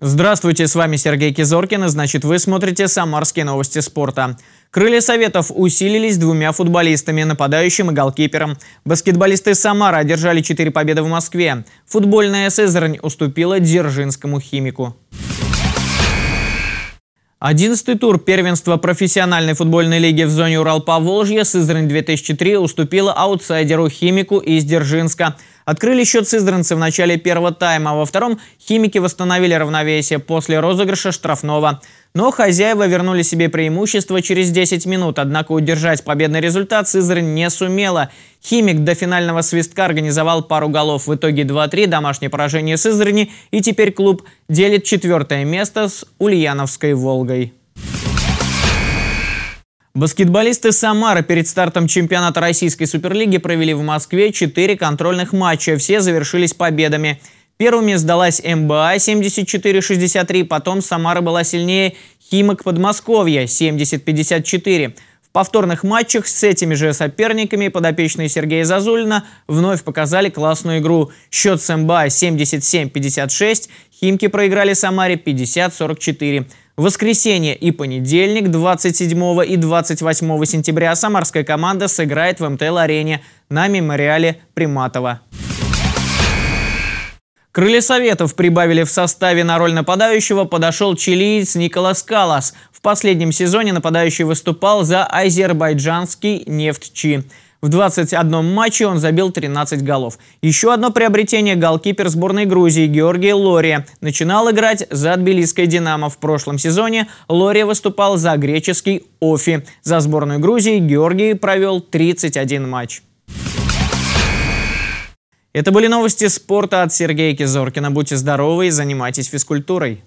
Здравствуйте, с вами Сергей Кизоркин, и значит вы смотрите «Самарские новости спорта». Крылья Советов усилились двумя футболистами, нападающим и голкипером. Баскетболисты Самара одержали 4 победы в Москве. Футбольная Сызрань уступила Дзержинскому химику. Одиннадцатый тур первенства профессиональной футбольной лиги в зоне Урал-Поволжья Сызрань-2003 уступила аутсайдеру «Химику» из Дзержинска. Открыли счет сызранцы в начале первого тайма, а во втором химики восстановили равновесие после розыгрыша штрафного. Но хозяева вернули себе преимущество через 10 минут, однако удержать победный результат Сызрань не сумела. Химик до финального свистка организовал пару голов. В итоге 2-3 домашнее поражение Сызрани, и теперь клуб делит четвертое место с Ульяновской «Волгой». Баскетболисты Самары перед стартом чемпионата Российской Суперлиги провели в Москве 4 контрольных матча. Все завершились победами. Первыми сдалась МБА 74-63, потом Самара была сильнее Химок Подмосковья 70-54. В повторных матчах с этими же соперниками подопечные Сергея Зазулина вновь показали классную игру. Счет с МБА 77-56, Химки проиграли Самаре 50-44. Воскресенье и понедельник, 27 и 28 сентября, самарская команда сыграет в МТЛ-арене на мемориале Приматова. Крылья Советов прибавили в составе на роль нападающего, подошел чилиец Николас Калас. В последнем сезоне нападающий выступал за азербайджанский «Нефть-Чи». В 21 матче он забил 13 голов. Еще одно приобретение – голкипер сборной Грузии Георгий Лория. Начинал играть за Тбилисской «Динамо». В прошлом сезоне Лория выступал за греческий «Офи». За сборную Грузии Георгий провел 31 матч. Это были новости спорта от Сергея Кизоркина. Будьте здоровы и занимайтесь физкультурой.